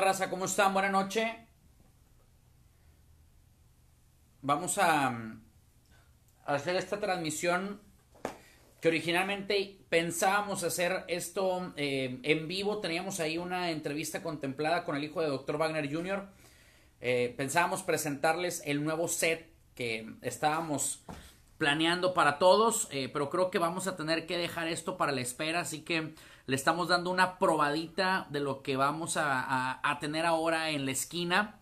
raza? ¿Cómo están? Buenas noches. Vamos a, a hacer esta transmisión que originalmente pensábamos hacer esto eh, en vivo. Teníamos ahí una entrevista contemplada con el hijo de Dr. Wagner Jr. Eh, pensábamos presentarles el nuevo set que estábamos planeando para todos, eh, pero creo que vamos a tener que dejar esto para la espera, así que le estamos dando una probadita de lo que vamos a, tener ahora en la esquina.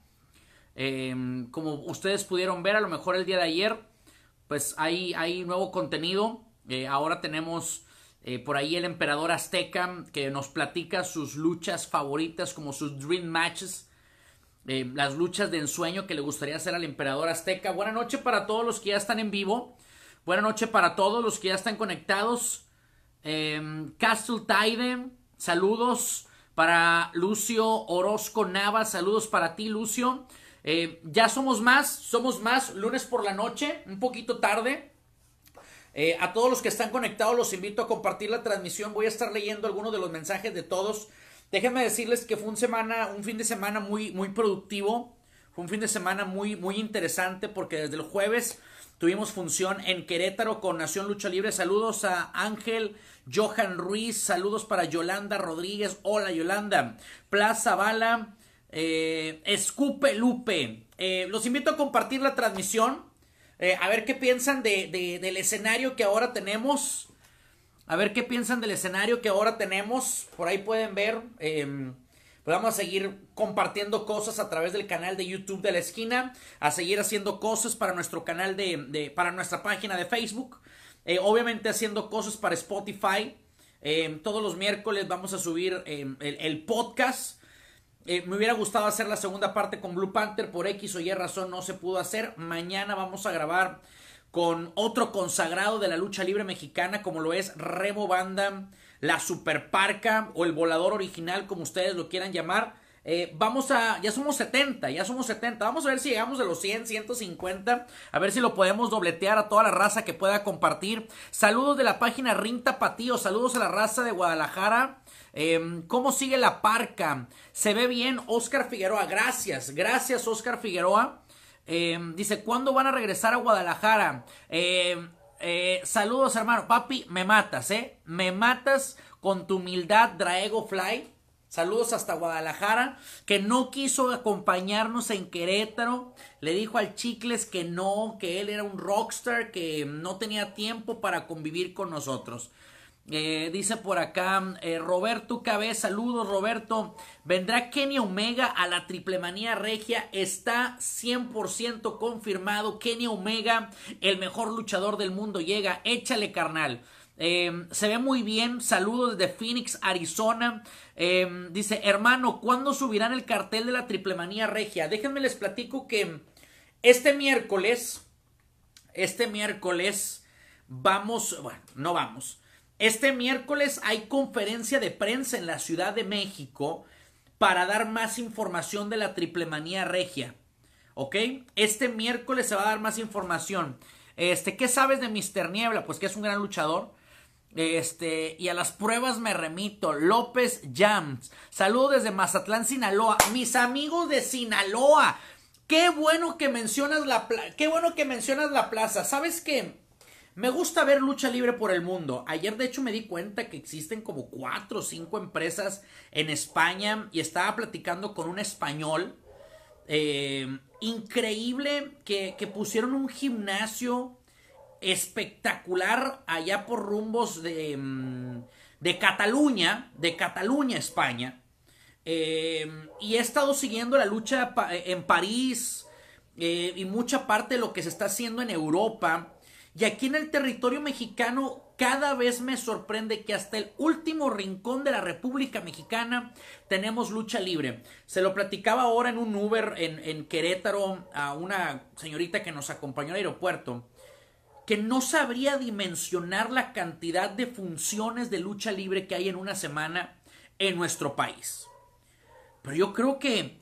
Eh, como ustedes pudieron ver, a lo mejor el día de ayer, pues hay, hay nuevo contenido. Eh, ahora tenemos eh, por ahí el emperador azteca que nos platica sus luchas favoritas como sus dream matches. Eh, las luchas de ensueño que le gustaría hacer al emperador azteca. Buenas noches para todos los que ya están en vivo. Buenas noches para todos los que ya están conectados. Eh, Castle Tide, saludos para Lucio Orozco Nava, saludos para ti Lucio. Eh, ya somos más, somos más lunes por la noche, un poquito tarde. Eh, a todos los que están conectados los invito a compartir la transmisión. Voy a estar leyendo algunos de los mensajes de todos. Déjenme decirles que fue un semana, un fin de semana muy, muy productivo. Fue un fin de semana muy, muy interesante porque desde el jueves tuvimos función en Querétaro con Nación Lucha Libre. Saludos a Ángel Johan Ruiz, saludos para Yolanda Rodríguez. Hola Yolanda. Plaza Bala, eh, Escupe Lupe. Eh, los invito a compartir la transmisión. Eh, a ver qué piensan de, de, del escenario que ahora tenemos. A ver qué piensan del escenario que ahora tenemos. Por ahí pueden ver. Eh, pues vamos a seguir compartiendo cosas a través del canal de YouTube de la esquina. A seguir haciendo cosas para nuestro canal de. para nuestra página de Facebook. Eh, obviamente haciendo cosas para Spotify. Eh, todos los miércoles vamos a subir el, el, podcast. me hubiera gustado hacer la segunda parte con Blue Panther. Por X o Y razón no se pudo hacer. Mañana vamos a grabar con otro consagrado de la lucha libre mexicana como lo es Remo Banda, la Superparca o el volador original como ustedes lo quieran llamar. Eh, vamos a, ya somos 70, ya somos 70, vamos a ver si llegamos a los 100, 150, a ver si lo podemos dobletear a toda la raza que pueda compartir. Saludos de la página Ring Tapatío, saludos a la raza de Guadalajara. Eh, ¿Cómo sigue la parca? ¿Se ve bien? Oscar Figueroa, gracias, gracias Oscar Figueroa. Eh, dice, ¿cuándo van a regresar a Guadalajara? Eh, eh, saludos, hermano. Papi, me matas, ¿eh? Me matas con tu humildad, Draego Fly. Saludos hasta Guadalajara, que no quiso acompañarnos en Querétaro. Le dijo al Chicles que no, que él era un rockstar, que no tenía tiempo para convivir con nosotros. Eh, dice por acá eh, Roberto KB, saludos Roberto. Vendrá Kenny Omega a la triple manía regia. Está 100% confirmado. Kenny Omega, el mejor luchador del mundo, llega. Échale carnal. Eh, se ve muy bien. Saludos desde Phoenix, Arizona. Dice, hermano, ¿cuándo subirán el cartel de la triple manía regia? Déjenme les platico que este miércoles, este miércoles, vamos, bueno, no vamos. Este miércoles hay conferencia de prensa en la Ciudad de México para dar más información de la triple manía regia. ¿Ok? Este miércoles se va a dar más información. Este, ¿qué sabes de Mr. Niebla? Pues que es un gran luchador. Este, y a las pruebas me remito. López Jams. Saludos desde Mazatlán, Sinaloa. Mis amigos de Sinaloa. Qué bueno que mencionas la qué bueno que mencionas la plaza. ¿Sabes qué? Me gusta ver lucha libre por el mundo. Ayer de hecho me di cuenta que existen como cuatro o cinco empresas en España y estaba platicando con un español. Eh, increíble que, pusieron un gimnasio espectacular allá por rumbos de, de Cataluña, de Cataluña, España. Eh, y he estado siguiendo la lucha en París eh, y mucha parte de lo que se está haciendo en Europa. Y aquí en el territorio mexicano cada vez me sorprende que hasta el último rincón de la República Mexicana tenemos lucha libre. Se lo platicaba ahora en un Uber en, Querétaro a una señorita que nos acompañó al aeropuerto, que no sabría dimensionar la cantidad de funciones de lucha libre que hay en una semana en nuestro país. Pero yo creo que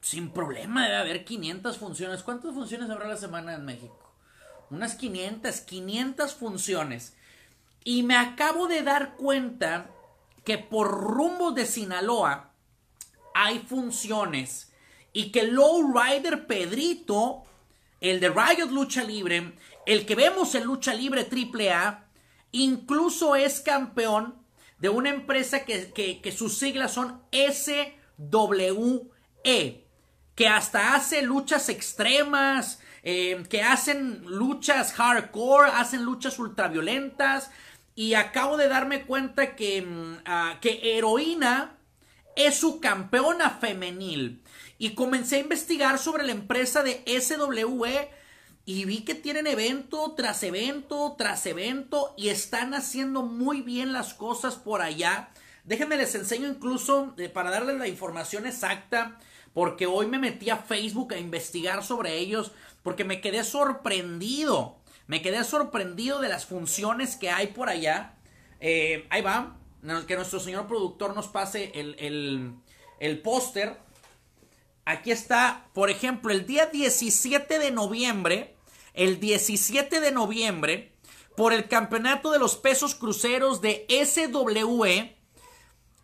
sin problema debe haber 500 funciones. ¿Cuántas funciones habrá la semana en México? Unas 500, 500 funciones. Y me acabo de dar cuenta que por rumbo de Sinaloa hay funciones y que Lowrider Pedrito, el de Riot Lucha Libre, el que vemos en Lucha Libre AAA, incluso es campeón de una empresa que, sus siglas son SWE, que hasta hace luchas extremas, eh, que hacen luchas hardcore, hacen luchas ultraviolentas. Y acabo de darme cuenta que, mm, ah, que Heroína es su campeona femenil. Y comencé a investigar sobre la empresa de SWE y vi que tienen evento tras evento tras evento y están haciendo muy bien las cosas por allá. Déjenme les enseño incluso eh, para darles la información exacta, porque hoy me metí a Facebook a investigar sobre ellos, porque me quedé sorprendido. Me quedé sorprendido de las funciones que hay por allá. Eh, ahí va, que nuestro señor productor nos pase el, el, el póster. Aquí está, por ejemplo, el día 17 de noviembre el 17 de noviembre por el campeonato de los pesos cruceros de SWE.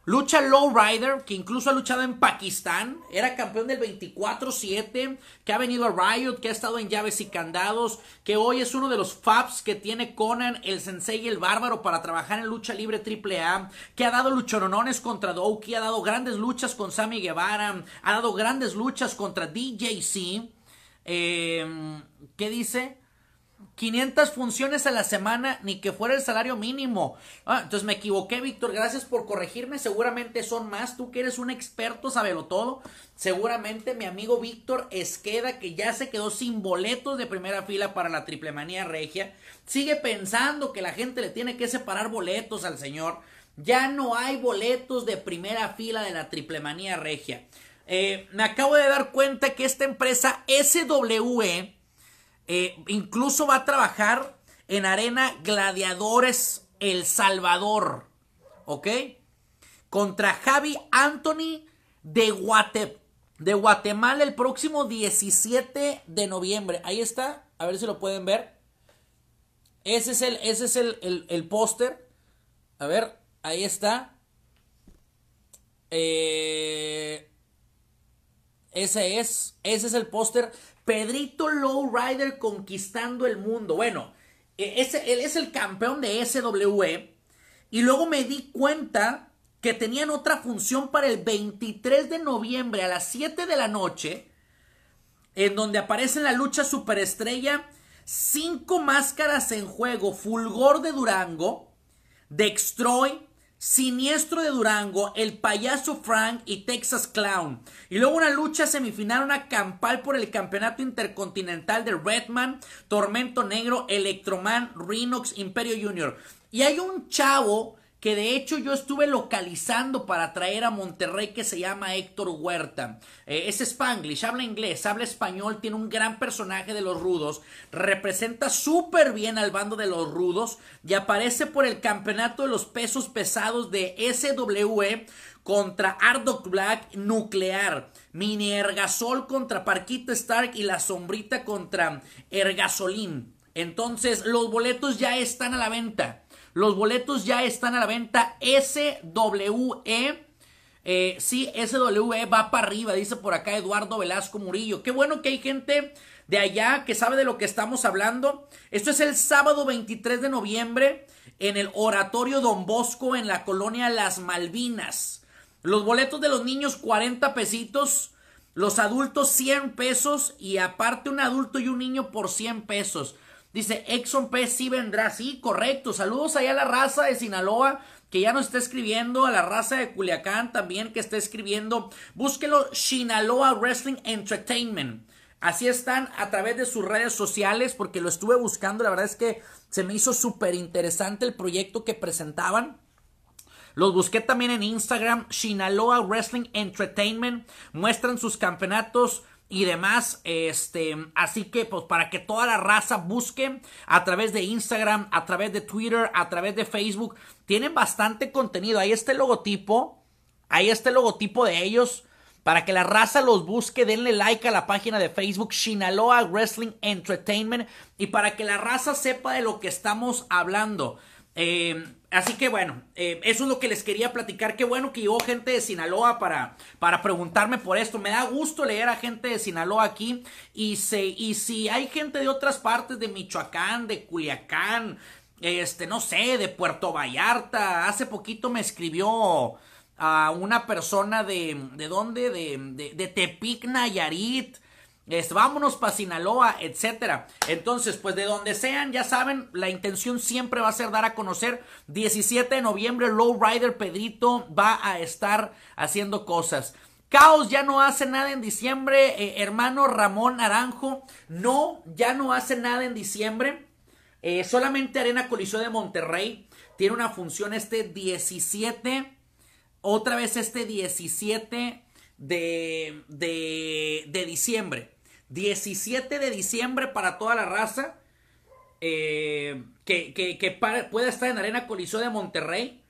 Lucha Lowrider, que incluso ha luchado en Pakistán, era campeón del 24-7, que ha venido a Riot, que ha estado en llaves y candados, que hoy es uno de los FABs que tiene Conan, el Sensei y el Bárbaro para trabajar en lucha libre AAA, que ha dado luchoronones contra Doki, ha dado grandes luchas con Sammy Guevara, ha dado grandes luchas contra DJC. Eh, ¿Qué dice? 500 funciones a la semana, ni que fuera el salario mínimo. Ah, entonces me equivoqué, Víctor. Gracias por corregirme. Seguramente son más. Tú que eres un experto, sabelo todo. Seguramente mi amigo Víctor Esqueda, que ya se quedó sin boletos de primera fila para la triple manía regia, sigue pensando que la gente le tiene que separar boletos al señor. Ya no hay boletos de primera fila de la triple manía regia. Eh, me acabo de dar cuenta que esta empresa SWE eh, incluso va a trabajar en Arena Gladiadores El Salvador. ¿Ok? Contra Javi Anthony de, de Guatemala el próximo 17 de noviembre. Ahí está. A ver si lo pueden ver. Ese es el, es el, el póster. A ver, ahí está. Eh, ese es, ese es el póster. Pedrito Lowrider conquistando el mundo. Bueno, e, ese, él es el campeón de SWE. Y luego me di cuenta que tenían otra función para el 23 de noviembre a las 7 de la noche. En donde aparece la lucha superestrella. Cinco máscaras en juego. Fulgor de Durango. Dextroy. Siniestro de Durango, El Payaso Frank y Texas Clown. Y luego una lucha semifinal, una campal por el campeonato intercontinental de Redman, Tormento Negro, Electroman, Rhinox, Imperio Junior. Y hay un chavo que de hecho yo estuve localizando para traer a Monterrey que se llama Héctor Huerta. Eh, es Spanglish, habla inglés, habla español, tiene un gran personaje de los rudos, representa súper bien al bando de los rudos y aparece por el campeonato de los pesos pesados de SWE contra Ardok Black Nuclear. Mini Ergasol contra Parquita Stark y la sombrita contra Ergasolín. Entonces los boletos ya están a la venta. Los boletos ya están a la venta. SWE. Eh, sí, SWE va para arriba, dice por acá Eduardo Velasco Murillo. Qué bueno que hay gente de allá que sabe de lo que estamos hablando. Esto es el sábado 23 de noviembre en el Oratorio Don Bosco en la colonia Las Malvinas. Los boletos de los niños 40 pesitos, los adultos 100 pesos y aparte un adulto y un niño por 100 pesos. Dice, Exxon P sí vendrá. Sí, correcto. Saludos allá a la raza de Sinaloa que ya nos está escribiendo, a la raza de Culiacán también que está escribiendo. Búsquelo Sinaloa Wrestling Entertainment. Así están a través de sus redes sociales porque lo estuve buscando. La verdad es que se me hizo súper interesante el proyecto que presentaban. Los busqué también en Instagram, Sinaloa Wrestling Entertainment. Muestran sus campeonatos y demás. Este, así que, pues, para que toda la raza busque a través de Instagram, a través de Twitter, a través de Facebook, tienen bastante contenido. Ahí está el logotipo, ahí está el logotipo de ellos. Para que la raza los busque, denle like a la página de Facebook Shinaloa Wrestling Entertainment y para que la raza sepa de lo que estamos hablando. Eh, así que bueno, eh, eso es lo que les quería platicar. Qué bueno que llegó gente de Sinaloa para, para preguntarme por esto. Me da gusto leer a gente de Sinaloa aquí. Y, se, y si hay gente de otras partes, de Michoacán, de Culiacán, este, no sé, de Puerto Vallarta. Hace poquito me escribió a una persona de, ¿de dónde? De, de, de Tepic, Nayarit vámonos para Sinaloa, etcétera. Entonces, pues de donde sean, ya saben, la intención siempre va a ser dar a conocer. 17 de noviembre, Low Rider Pedrito va a estar haciendo cosas. Caos ya no hace nada en diciembre, eh, hermano Ramón Naranjo. No, ya no hace nada en diciembre. Eh, solamente Arena Coliseo de Monterrey tiene una función este 17. Otra vez este 17 de, de, de diciembre. 17 de diciembre para toda la raza. Eh, que, pueda estar en Arena Coliseo de Monterrey.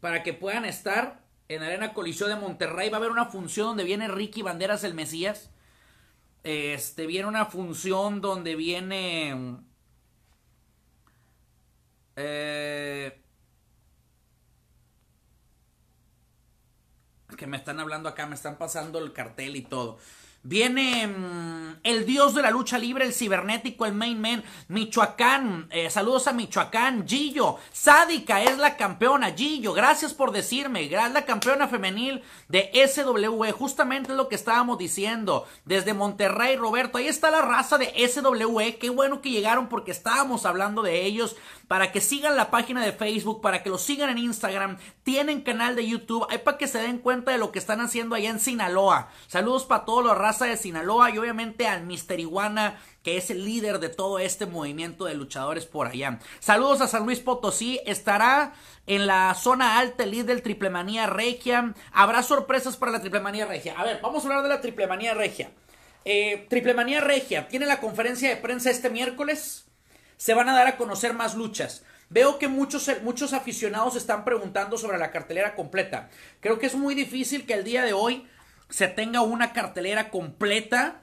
Para que puedan estar en Arena Coliseo de Monterrey. Va a haber una función donde viene Ricky Banderas el Mesías. Este, viene una función donde viene... Eh, que me están hablando acá, me están pasando el cartel y todo. Viene mm, el dios de la lucha libre, el cibernético, el main man, Michoacán. Eh, saludos a Michoacán. Gillo, Sádica es la campeona. Gillo, gracias por decirme. Es la campeona femenil de SWE. Justamente es lo que estábamos diciendo. Desde Monterrey, Roberto. Ahí está la raza de SWE. Qué bueno que llegaron porque estábamos hablando de ellos para que sigan la página de Facebook, para que lo sigan en Instagram, tienen canal de YouTube, hay para que se den cuenta de lo que están haciendo allá en Sinaloa. Saludos para toda la raza de Sinaloa y obviamente al Mister Iguana, que es el líder de todo este movimiento de luchadores por allá. Saludos a San Luis Potosí, estará en la zona alta el líder del Triplemanía Regia. Habrá sorpresas para la Triplemanía Regia. A ver, vamos a hablar de la Triplemanía Regia. Eh, Triplemanía Regia tiene la conferencia de prensa este miércoles se van a dar a conocer más luchas. Veo que muchos, muchos aficionados están preguntando sobre la cartelera completa. Creo que es muy difícil que el día de hoy se tenga una cartelera completa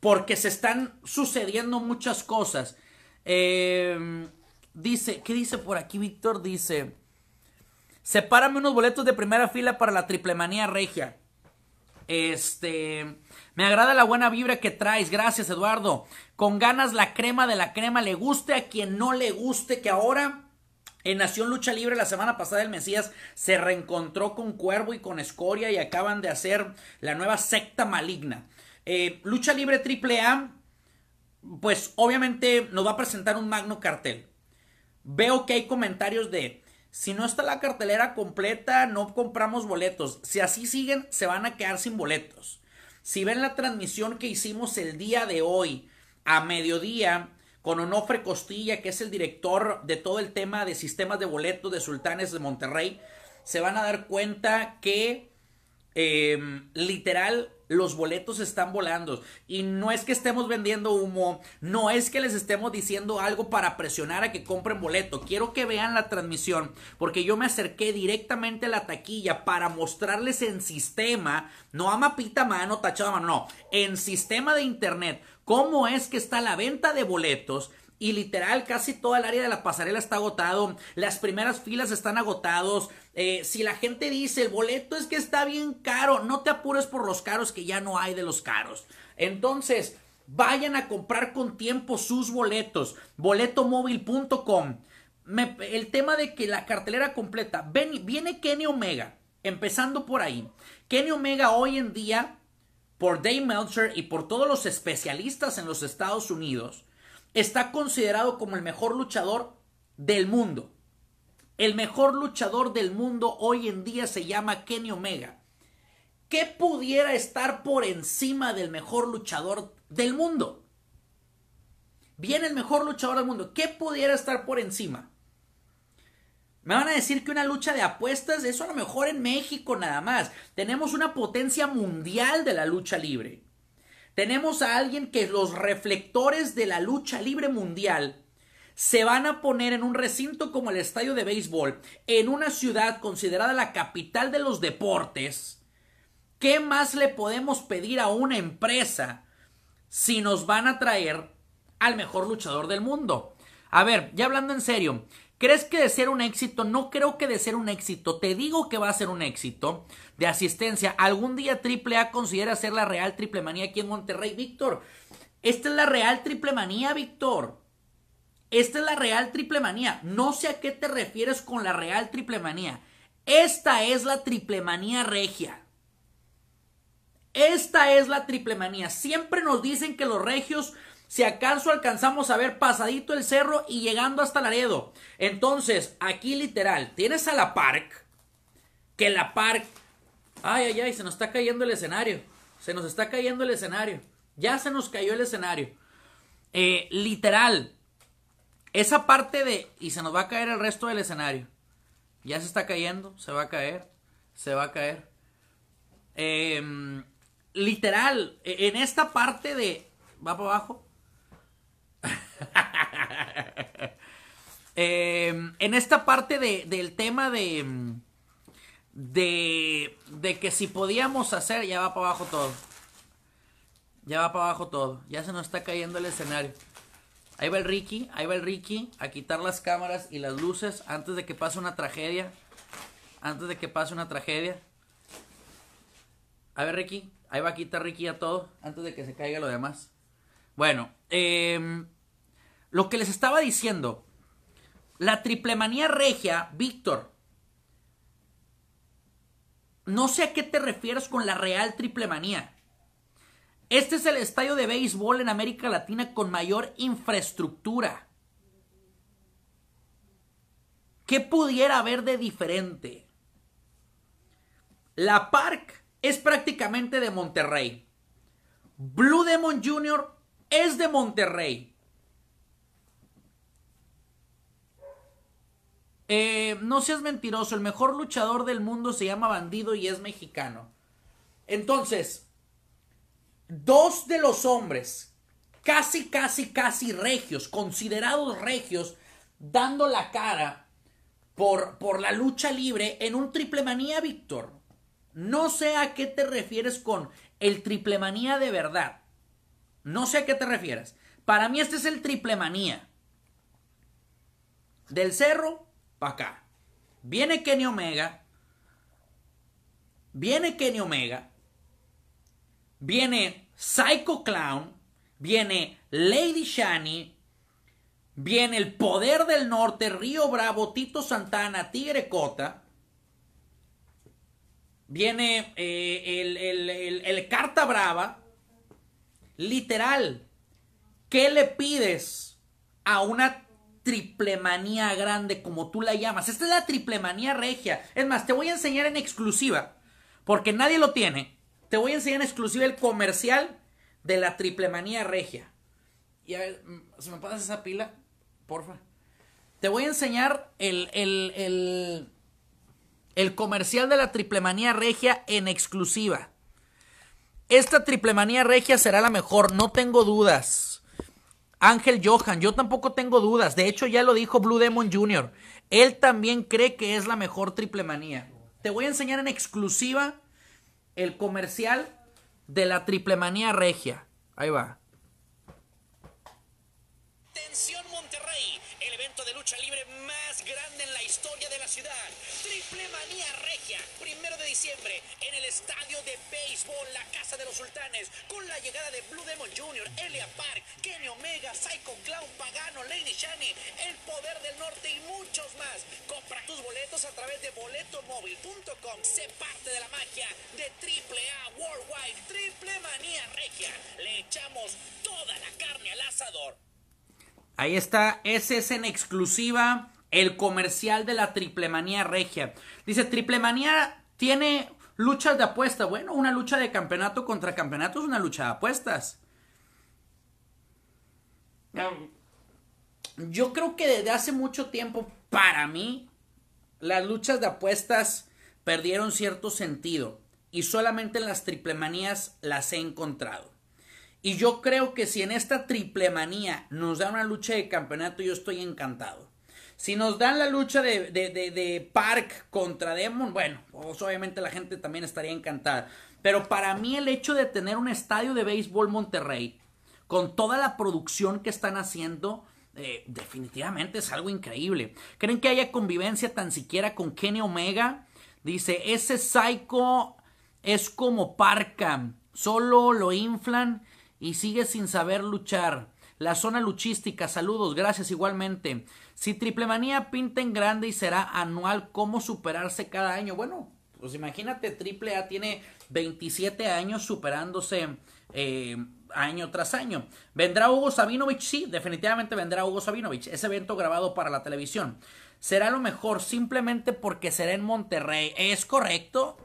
porque se están sucediendo muchas cosas. Eh, dice, ¿qué dice por aquí Víctor? Dice, sepárame unos boletos de primera fila para la triple manía regia. Este, me agrada la buena vibra que traes. Gracias, Eduardo. Con ganas la crema de la crema. Le guste a quien no le guste que ahora en Nación Lucha Libre la semana pasada el Mesías se reencontró con Cuervo y con Escoria y acaban de hacer la nueva secta maligna. Eh, Lucha Libre AAA, pues obviamente nos va a presentar un magno cartel. Veo que hay comentarios de, si no está la cartelera completa, no compramos boletos. Si así siguen, se van a quedar sin boletos. Si ven la transmisión que hicimos el día de hoy, a mediodía, con Onofre Costilla, que es el director de todo el tema de sistemas de boletos de Sultanes de Monterrey, se van a dar cuenta que eh, literal los boletos están volando. Y no es que estemos vendiendo humo, no es que les estemos diciendo algo para presionar a que compren boleto. Quiero que vean la transmisión, porque yo me acerqué directamente a la taquilla para mostrarles en sistema, no a mapita mano, tachado mano, no, en sistema de internet, cómo es que está la venta de boletos y literal casi toda el área de la pasarela está agotado, las primeras filas están agotados, eh, si la gente dice el boleto es que está bien caro, no te apures por los caros que ya no hay de los caros. Entonces, vayan a comprar con tiempo sus boletos, boletomóvil.com. el tema de que la cartelera completa, viene Kenny Omega, empezando por ahí. Kenny Omega hoy en día, por Dave Meltzer y por todos los especialistas en los Estados Unidos, está considerado como el mejor luchador del mundo. El mejor luchador del mundo hoy en día se llama Kenny Omega. ¿Qué pudiera estar por encima del mejor luchador del mundo? Viene el mejor luchador del mundo. ¿Qué pudiera estar por encima? Me van a decir que una lucha de apuestas, eso a lo mejor en México nada más. Tenemos una potencia mundial de la lucha libre. Tenemos a alguien que los reflectores de la lucha libre mundial se van a poner en un recinto como el estadio de béisbol, en una ciudad considerada la capital de los deportes, ¿qué más le podemos pedir a una empresa si nos van a traer al mejor luchador del mundo? A ver, ya hablando en serio, ¿crees que de ser un éxito? No creo que de ser un éxito. Te digo que va a ser un éxito de asistencia. Algún día AAA considera ser la real triple manía aquí en Monterrey. Víctor, esta es la real triple manía, Víctor. Esta es la real triple manía. No sé a qué te refieres con la real triple manía. Esta es la triple manía regia. Esta es la triple manía. Siempre nos dicen que los regios, si acaso alcanzamos a ver pasadito el cerro y llegando hasta Laredo. Entonces, aquí literal, tienes a la Park, que la Park... Ay, ay, ay, se nos está cayendo el escenario. Se nos está cayendo el escenario. Ya se nos cayó el escenario. Eh, literal, esa parte de... Y se nos va a caer el resto del escenario. Ya se está cayendo, se va a caer, se va a caer. Em, literal, e, en esta parte de... ¿Va para abajo? Em, en esta parte de, del tema de, de... De que si podíamos hacer... Ya va para abajo todo. Ya va para abajo todo. Ya se nos está cayendo el escenario. Ahí va el Ricky, ahí va el Ricky a quitar las cámaras y las luces antes de que pase una tragedia. Antes de que pase una tragedia. A ver, Ricky, ahí va a quitar Ricky a todo antes de que se caiga lo demás. Bueno, em, lo que les estaba diciendo, la triplemanía regia, Víctor. No sé a qué te refieres con la real triplemanía. Este es el estadio de béisbol en América Latina con mayor infraestructura. ¿Qué pudiera haber de diferente? La Park es prácticamente de Monterrey. Blue Demon Jr. es de Monterrey. Eh, no seas mentiroso, el mejor luchador del mundo se llama Bandido y es mexicano. Entonces, dos de los hombres, casi, casi, casi regios, considerados regios, dando la cara por, por la lucha libre en un triple manía, Víctor. No sé a qué te refieres con el triple manía de verdad. No sé a qué te refieres. Para mí este es el triple manía. Del cerro para acá. Viene Kenny Omega. Viene Kenny Omega viene Psycho Clown, viene Lady Shani, viene el Poder del Norte, Río Bravo, Tito Santana, Tigre Cota, viene eh, el, el Carta Brava, literal, ¿qué le pides a una triplemanía grande como tú la llamas? Esta es la triplemanía regia. Es más, te voy a enseñar en exclusiva, porque nadie lo tiene. Te voy a enseñar en exclusiva el comercial de la triple manía regia. Y a ver, ¿se me pasas esa pila? Porfa. Te voy a enseñar el, el, el, comercial de la triple manía regia en exclusiva. Esta triple manía regia será la mejor, no tengo dudas. Ángel Johan, yo tampoco tengo dudas. De hecho, ya lo dijo Blue Demon Jr. Él también cree que es la mejor triple manía. Te voy a enseñar en exclusiva el comercial de la triple manía regia. Ahí va. Tensión Monterrey, el evento de lucha libre más grande en la historia de la ciudad. Triple manía regia, primero de diciembre, en el estadio de béisbol, la Casa de los Sultanes, con la llegada de Blue Demon Jr., Elia Park, Kenny Omega, Psycho Clown, Pagano, Lady Shani, El Poder del Norte y muchos más. Compra tus boletos a través de boletomóvil.com. Sé parte de la magia de AAA Worldwide, Triple Manía Regia. Le echamos toda la carne al asador. Ahí está, ese es en exclusiva el comercial de la Triple Manía Regia. Dice, Triple Manía tiene luchas de apuesta. Bueno, una lucha de campeonato contra campeonato es una lucha de apuestas. Yo creo que desde hace mucho tiempo, para mí, las luchas de apuestas perdieron cierto sentido. Y solamente en las triple manías las he encontrado. Y yo creo que si en esta triple manía nos da una lucha de campeonato, yo estoy encantado. Si nos dan la lucha de, de, Park contra Demon, bueno, pues obviamente la gente también estaría encantada. Pero para mí el hecho de tener un estadio de béisbol Monterrey, con toda la producción que están haciendo, eh, definitivamente es algo increíble. ¿Creen que haya convivencia tan siquiera con Kenny Omega? Dice, ese psycho es como Parca, solo lo inflan y sigue sin saber luchar. La zona luchística, saludos, gracias igualmente. Si Triple Manía pinta en grande y será anual, ¿cómo superarse cada año? Bueno, pues imagínate, Triple A tiene 27 años superándose eh, año tras año. ¿Vendrá Hugo Sabinovich? Sí, definitivamente vendrá Hugo Sabinovich. Ese evento grabado para la televisión. Será lo mejor simplemente porque será en Monterrey. ¿Es correcto?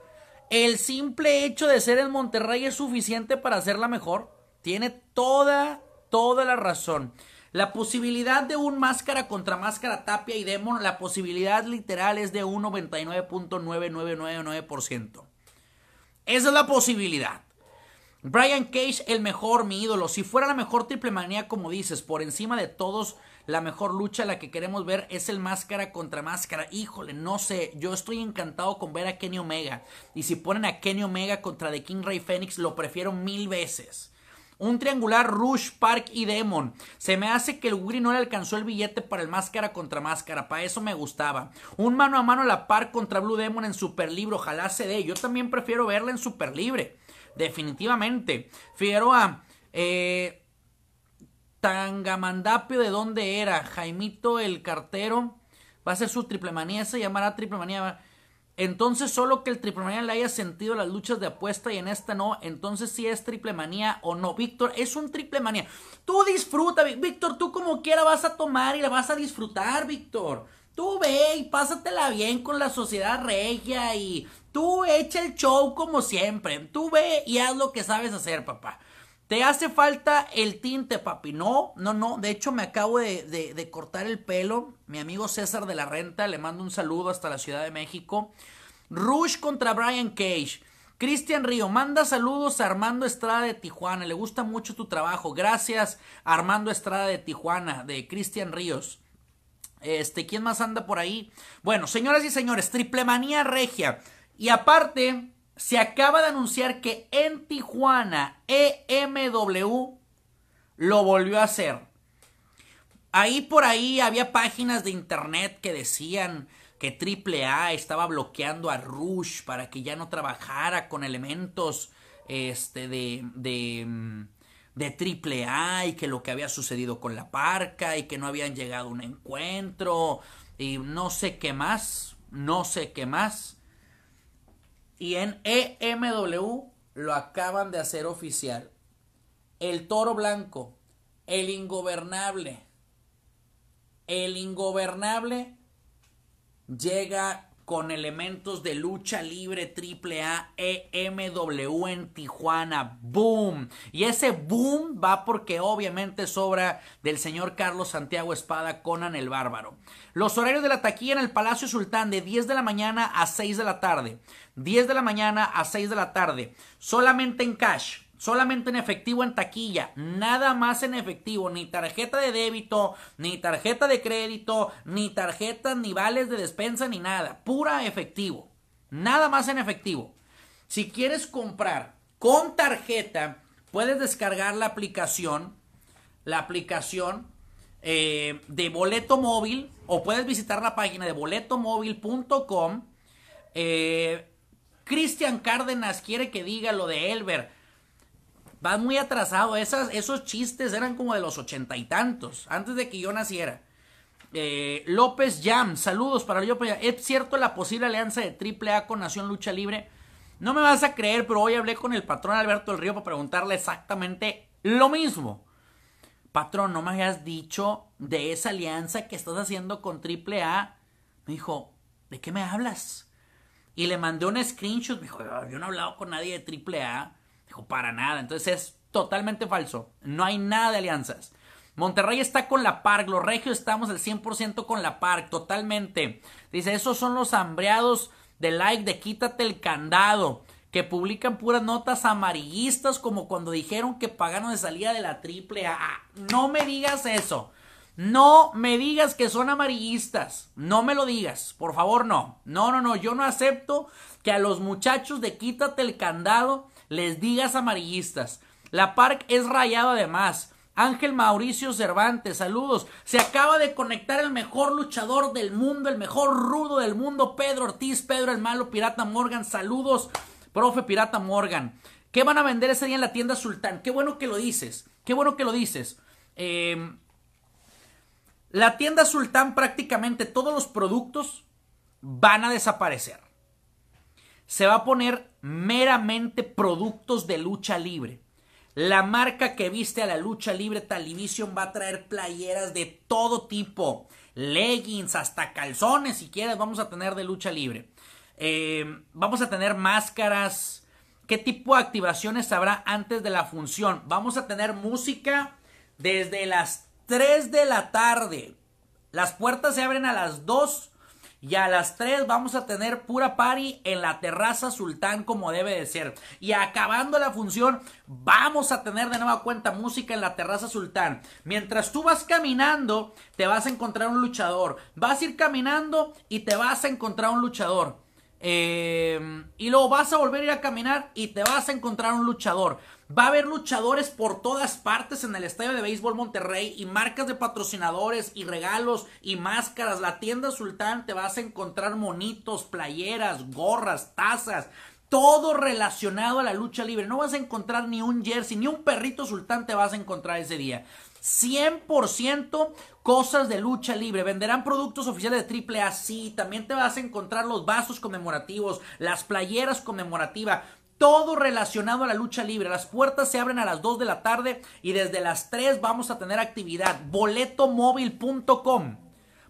El simple hecho de ser en Monterrey es suficiente para hacerla mejor. Tiene toda, toda la razón. La posibilidad de un máscara contra máscara Tapia y Demon, la posibilidad literal es de un 99.9999%. Esa es la posibilidad. Brian Cage, el mejor, mi ídolo. Si fuera la mejor triple manía, como dices, por encima de todos, la mejor lucha, la que queremos ver, es el máscara contra máscara. Híjole, no sé. Yo estoy encantado con ver a Kenny Omega. Y si ponen a Kenny Omega contra The King Ray Phoenix, lo prefiero mil veces. Un triangular Rush, Park y Demon. Se me hace que el Willy no le alcanzó el billete para el máscara contra máscara. Para eso me gustaba. Un mano a mano la Park contra Blue Demon en Super Libre. Ojalá se dé. Yo también prefiero verla en Super Libre definitivamente. Figueroa, eh, Tangamandapio, ¿de dónde era? Jaimito el cartero. Va a ser su triple manía, se llamará triple manía. Entonces, solo que el triple manía le haya sentido las luchas de apuesta y en esta no. Entonces, si es triple manía o no. Víctor, es un triple manía. Tú disfruta, Víctor. Tú como quiera vas a tomar y la vas a disfrutar, Víctor. Tú ve y pásatela bien con la sociedad regia y Tú echa el show como siempre. Tú ve y haz lo que sabes hacer, papá. ¿Te hace falta el tinte, papi? No, no, no. De hecho, me acabo de, cortar el pelo. Mi amigo César de la Renta, le mando un saludo hasta la Ciudad de México. Rush contra Brian Cage. Cristian Río, manda saludos a Armando Estrada de Tijuana. Le gusta mucho tu trabajo. Gracias, Armando Estrada de Tijuana, de Cristian Ríos. Este, ¿quién más anda por ahí? Bueno, señoras y señores, Triple Manía Regia. Y aparte, se acaba de anunciar que en Tijuana EMW lo volvió a hacer. Ahí por ahí había páginas de internet que decían que AAA estaba bloqueando a Rush para que ya no trabajara con elementos este, de, de, de AAA y que lo que había sucedido con la parca y que no habían llegado a un encuentro y no sé qué más, no sé qué más. Y en EMW lo acaban de hacer oficial. El toro blanco, el ingobernable, el ingobernable llega con elementos de lucha libre triple A EMW en Tijuana. ¡Boom! Y ese boom va porque obviamente sobra del señor Carlos Santiago Espada Conan el Bárbaro. Los horarios de la taquilla en el Palacio Sultán de 10 de la mañana a 6 de la tarde. 10 de la mañana a 6 de la tarde. Solamente en cash solamente en efectivo en taquilla, nada más en efectivo, ni tarjeta de débito, ni tarjeta de crédito, ni tarjetas, ni vales de despensa, ni nada, pura efectivo, nada más en efectivo. Si quieres comprar con tarjeta, puedes descargar la aplicación, la aplicación eh, de boleto móvil, o puedes visitar la página de boletomóvil.com. Eh, Cristian Cárdenas quiere que diga lo de Elber. Va muy atrasado. Esas, esos chistes eran como de los ochenta y tantos, antes de que yo naciera. Eh, López Jam, saludos para yo. ¿Es cierto la posible alianza de AAA con Nación Lucha Libre? No me vas a creer, pero hoy hablé con el patrón Alberto del Río para preguntarle exactamente lo mismo. Patrón, no me hayas dicho de esa alianza que estás haciendo con AAA. Me dijo, ¿de qué me hablas? Y le mandé un screenshot. Me dijo, yo no he hablado con nadie de AAA. Para nada. Entonces es totalmente falso. No hay nada de alianzas. Monterrey está con la PARC, los regios estamos al 100% con la PARC, totalmente. Dice, esos son los hambreados de like de quítate el candado, que publican puras notas amarillistas como cuando dijeron que Pagano de salida de la triple A. No me digas eso. No me digas que son amarillistas. No me lo digas. Por favor, no. No, no, no. Yo no acepto que a los muchachos de quítate el candado les digas amarillistas. La Park es rayado además. Ángel Mauricio Cervantes, saludos. Se acaba de conectar el mejor luchador del mundo, el mejor rudo del mundo, Pedro Ortiz, Pedro el malo, Pirata Morgan, saludos, profe Pirata Morgan. ¿Qué van a vender ese día en la tienda Sultán? Qué bueno que lo dices, qué bueno que lo dices. Eh, la tienda Sultán prácticamente todos los productos van a desaparecer. Se va a poner meramente productos de lucha libre. La marca que viste a la lucha libre Television va a traer playeras de todo tipo, leggings, hasta calzones, si quieres, vamos a tener de lucha libre. Eh, vamos a tener máscaras. ¿Qué tipo de activaciones habrá antes de la función? Vamos a tener música desde las 3 de la tarde. Las puertas se abren a las 2 y a las 3 vamos a tener pura party en la terraza Sultán como debe de ser. Y acabando la función, vamos a tener de nueva cuenta música en la terraza Sultán. Mientras tú vas caminando, te vas a encontrar un luchador. Vas a ir caminando y te vas a encontrar un luchador. Eh, y luego vas a volver a ir a caminar y te vas a encontrar un luchador. Va a haber luchadores por todas partes en el estadio de béisbol Monterrey y marcas de patrocinadores y regalos y máscaras. La tienda Sultán te vas a encontrar monitos, playeras, gorras, tazas. Todo relacionado a la lucha libre. No vas a encontrar ni un jersey, ni un perrito sultán te vas a encontrar ese día. 100% cosas de lucha libre. Venderán productos oficiales de AAA. Sí, también te vas a encontrar los vasos conmemorativos, las playeras conmemorativas. Todo relacionado a la lucha libre. Las puertas se abren a las 2 de la tarde y desde las 3 vamos a tener actividad. Boletomóvil.com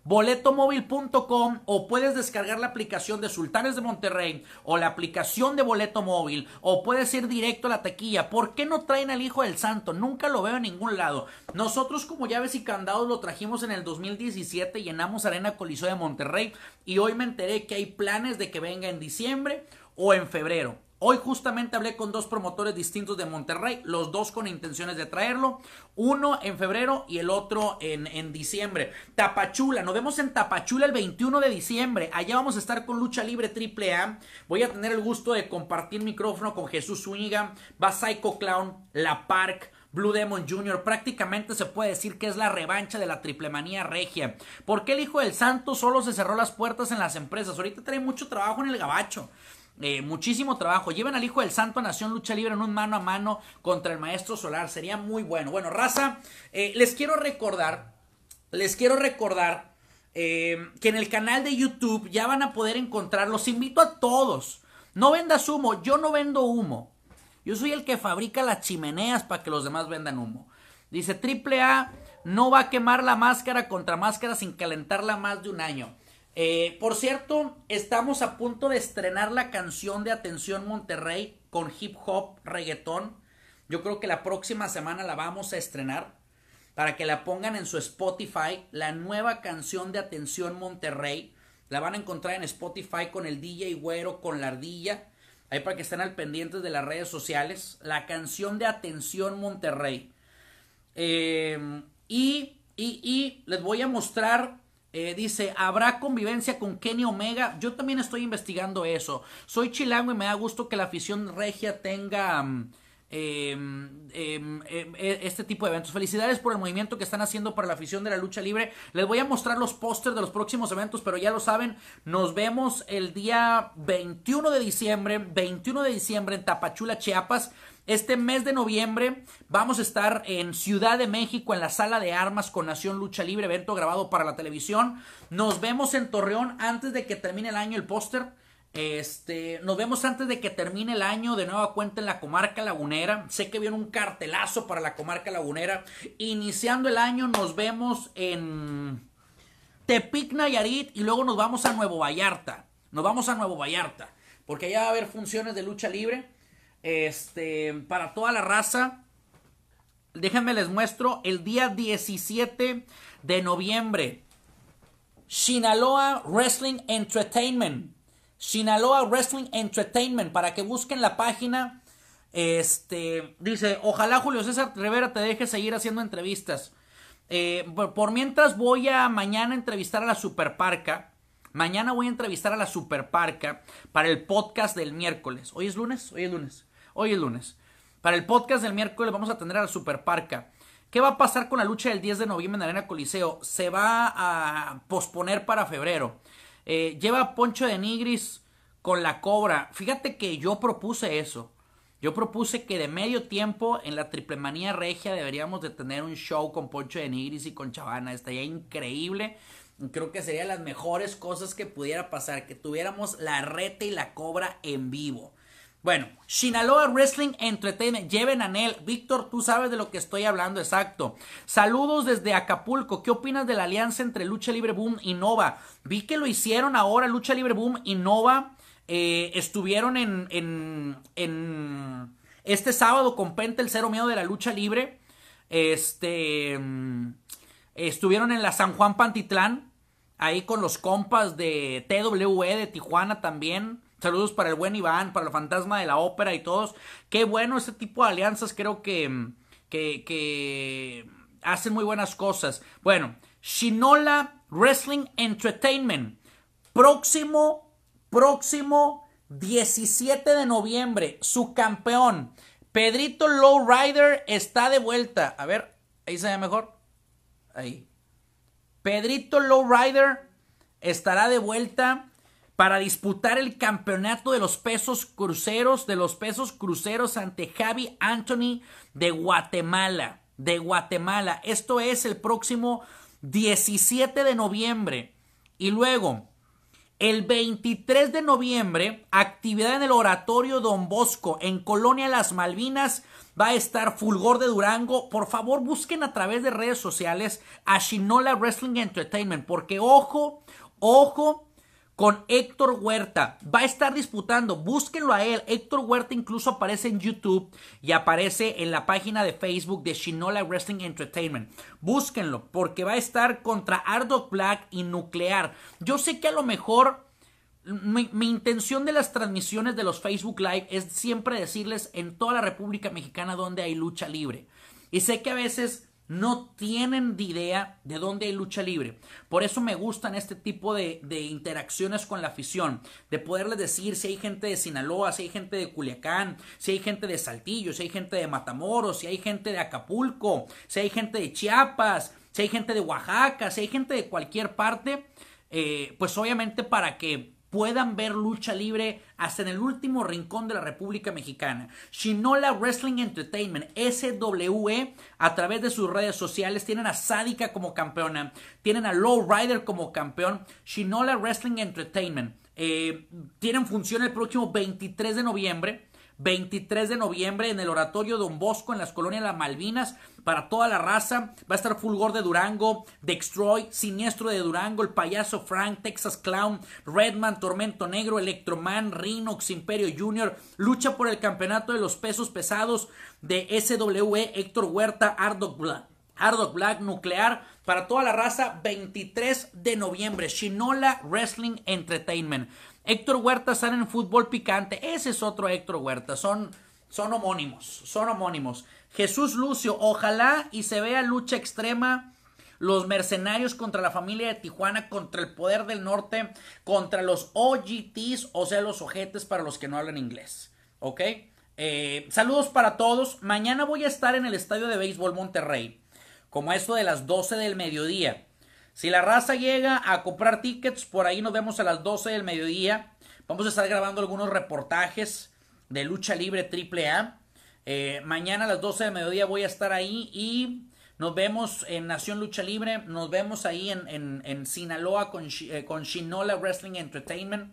boletomóvil.com o puedes descargar la aplicación de Sultanes de Monterrey o la aplicación de Boleto Móvil o puedes ir directo a la taquilla. ¿Por qué no traen al Hijo del Santo? Nunca lo veo en ningún lado. Nosotros como llaves y candados lo trajimos en el 2017, llenamos Arena Coliseo de Monterrey y hoy me enteré que hay planes de que venga en diciembre o en febrero. Hoy justamente hablé con dos promotores distintos de Monterrey, los dos con intenciones de traerlo, uno en febrero y el otro en, en, diciembre. Tapachula, nos vemos en Tapachula el 21 de diciembre, allá vamos a estar con Lucha Libre AAA, voy a tener el gusto de compartir micrófono con Jesús Zúñiga, va Psycho Clown, La Park, Blue Demon Jr. prácticamente se puede decir que es la revancha de la triple manía regia. ¿Por qué el hijo del santo solo se cerró las puertas en las empresas? Ahorita trae mucho trabajo en el gabacho. Eh, muchísimo trabajo. Lleven al Hijo del Santo Nación Lucha Libre en un mano a mano contra el Maestro Solar. Sería muy bueno. Bueno, raza, eh, les quiero recordar, les quiero recordar eh, que en el canal de YouTube ya van a poder encontrar. Los invito a todos. No vendas humo. Yo no vendo humo. Yo soy el que fabrica las chimeneas para que los demás vendan humo. Dice triple A no va a quemar la máscara contra máscara sin calentarla más de un año. Eh, por cierto, estamos a punto de estrenar la canción de Atención Monterrey con hip hop, reggaetón. Yo creo que la próxima semana la vamos a estrenar para que la pongan en su Spotify. La nueva canción de Atención Monterrey. La van a encontrar en Spotify con el DJ Güero, con la ardilla. Ahí para que estén al pendientes de las redes sociales. La canción de Atención Monterrey. Eh, y, y, y les voy a mostrar eh, dice, ¿habrá convivencia con Kenny Omega? Yo también estoy investigando eso. Soy chilango y me da gusto que la afición regia tenga mm, em, em, em, e, este tipo de eventos. Felicidades por el movimiento que están haciendo para la afición de la lucha libre. Les voy a mostrar los pósters de los próximos eventos, pero ya lo saben, nos vemos el día 21 de diciembre, 21 de diciembre en Tapachula, Chiapas. Este mes de noviembre vamos a estar en Ciudad de México en la sala de armas con Nación Lucha Libre, evento grabado para la televisión. Nos vemos en Torreón antes de que termine el año el póster. Este, nos vemos antes de que termine el año de nueva cuenta en la comarca lagunera. Sé que viene un cartelazo para la comarca lagunera. Iniciando el año nos vemos en Tepic Nayarit y luego nos vamos a Nuevo Vallarta. Nos vamos a Nuevo Vallarta porque allá va a haber funciones de lucha libre. Este, para toda la raza. Déjenme les muestro el día 17 de noviembre. Sinaloa Wrestling Entertainment. Sinaloa Wrestling Entertainment. Para que busquen la página. Este dice: Ojalá Julio César Rivera te deje seguir haciendo entrevistas. Eh, por, por, mientras voy a mañana entrevistar a la Superparca. Mañana voy a entrevistar a la Superparca para el podcast del miércoles. Hoy es lunes, hoy es lunes. Hoy es lunes. Para el podcast del miércoles vamos a tener a la Superparca. ¿Qué va a pasar con la lucha del 10 de noviembre en Arena Coliseo? Se va a posponer para febrero. Eh, lleva Poncho de Nigris con la cobra. Fíjate que yo propuse eso. Yo propuse que de medio tiempo en la Triple Manía Regia deberíamos de tener un show con Poncho de Nigris y con Chavana. Estaría increíble. Creo que sería las mejores cosas que pudiera pasar. Que tuviéramos la reta y la cobra en vivo. Bueno, Shinaloa Wrestling Entertainment, lleven a Nel. Víctor, tú sabes de lo que estoy hablando, exacto. Saludos desde Acapulco. ¿Qué opinas de la alianza entre Lucha Libre Boom y Nova? Vi que lo hicieron ahora, Lucha Libre Boom y Nova. Eh, estuvieron en, en, en, este sábado con Penta, el cero miedo de la lucha libre. Este. Mm, estuvieron en la San Juan Pantitlán. Ahí con los compas de TWE de Tijuana también. Saludos para el buen Iván, para el fantasma de la ópera y todos. Qué bueno este tipo de alianzas, creo que, que, hacen muy buenas cosas. Bueno, Shinola Wrestling Entertainment. Próximo, próximo 17 de noviembre, su campeón, Pedrito Lowrider, está de vuelta. A ver, ahí se ve mejor. Ahí. Pedrito Lowrider estará de vuelta para disputar el campeonato de los pesos cruceros, de los pesos cruceros ante Javi Anthony de Guatemala, de Guatemala. Esto es el próximo 17 de noviembre. Y luego, el 23 de noviembre, actividad en el Oratorio Don Bosco, en Colonia Las Malvinas, va a estar Fulgor de Durango. Por favor, busquen a través de redes sociales a Shinola Wrestling Entertainment, porque ojo, ojo, con Héctor Huerta. Va a estar disputando, búsquenlo a él. Héctor Huerta incluso aparece en YouTube y aparece en la página de Facebook de Shinola Wrestling Entertainment. Búsquenlo porque va a estar contra Ardog Black y Nuclear. Yo sé que a lo mejor mi, mi, intención de las transmisiones de los Facebook Live es siempre decirles en toda la República Mexicana donde hay lucha libre. Y sé que a veces no tienen idea de dónde hay lucha libre. Por eso me gustan este tipo de, de, interacciones con la afición, de poderles decir si hay gente de Sinaloa, si hay gente de Culiacán, si hay gente de Saltillo, si hay gente de Matamoros, si hay gente de Acapulco, si hay gente de Chiapas, si hay gente de Oaxaca, si hay gente de cualquier parte, eh, pues obviamente para que puedan ver lucha libre hasta en el último rincón de la República Mexicana. Shinola Wrestling Entertainment, SWE, a través de sus redes sociales, tienen a Sádica como campeona, tienen a Low Rider como campeón, Shinola Wrestling Entertainment. Eh, tienen función el próximo 23 de noviembre. 23 de noviembre en el Oratorio Don Bosco en las colonias Las Malvinas para toda la raza. Va a estar Fulgor de Durango, Dextroy, Siniestro de Durango, el payaso Frank, Texas Clown, Redman, Tormento Negro, Electroman, Rhinox, Imperio Junior. Lucha por el campeonato de los pesos pesados de SWE, Héctor Huerta, Ardog Black. Ardog Black Nuclear para toda la raza 23 de noviembre Shinola Wrestling Entertainment Héctor Huerta sale en fútbol picante. Ese es otro Héctor Huerta. Son, son homónimos. Son homónimos. Jesús Lucio. Ojalá y se vea lucha extrema. Los mercenarios contra la familia de Tijuana, contra el poder del norte, contra los OGTs, o sea, los ojetes para los que no hablan inglés. ¿Ok? Eh, saludos para todos. Mañana voy a estar en el estadio de béisbol Monterrey, como eso de las 12 del mediodía. Si la raza llega a comprar tickets, por ahí nos vemos a las 12 del mediodía. Vamos a estar grabando algunos reportajes de lucha libre AAA. Eh, mañana a las 12 del mediodía voy a estar ahí y nos vemos en Nación Lucha Libre. Nos vemos ahí en, en, Sinaloa con, eh, con Shinola Wrestling Entertainment.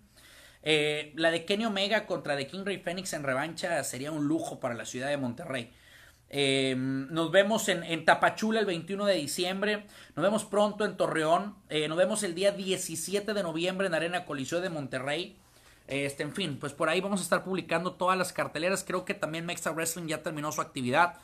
Eh, la de Kenny Omega contra The King Ray Phoenix en revancha sería un lujo para la ciudad de Monterrey. Eh, nos vemos en, en, Tapachula el 21 de diciembre. Nos vemos pronto en Torreón. Eh, nos vemos el día 17 de noviembre en Arena Coliseo de Monterrey. Este, en fin, pues por ahí vamos a estar publicando todas las carteleras. Creo que también Mexa Wrestling ya terminó su actividad.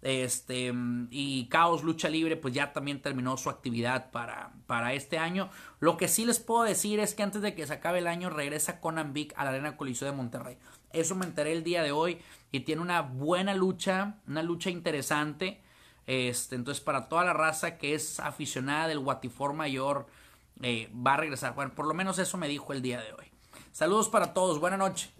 Este, y Caos Lucha Libre, pues ya también terminó su actividad para, para este año. Lo que sí les puedo decir es que antes de que se acabe el año, regresa Conan Big a la Arena Coliseo de Monterrey. Eso me enteré el día de hoy y tiene una buena lucha, una lucha interesante. Este, entonces, para toda la raza que es aficionada del Guatifor Mayor, eh, va a regresar. Bueno, por lo menos eso me dijo el día de hoy. Saludos para todos, buena noche.